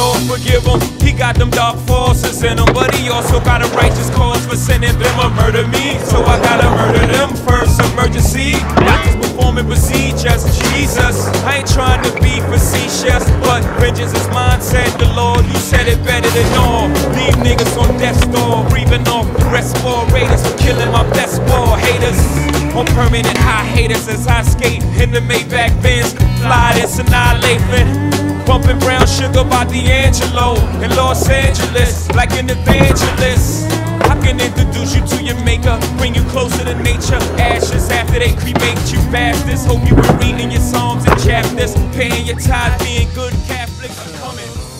Lord forgive him. He got them dark forces in him, but he also got a righteous cause for sending them to murder me. So I gotta murder them first. Emergency. Doctors performing procedures. Jesus, I ain't trying to be facetious, but vengeance is mine, said the Lord. You said it better than all. Leave niggas on death's door, breathing off respirators for killing my best war haters. On permanent high haters as I skate in the Maybach Benz, fly this annihilation. Bumping brown sugar by D'Angelo in Los Angeles, like an evangelist. I can introduce you to your maker, bring you closer to nature. Ashes after they cremate you bastards. Hope you were reading your psalms and chapters, paying your tithe, being good Catholics.